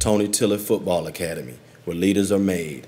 Tony Tiller Football Academy, where leaders are made.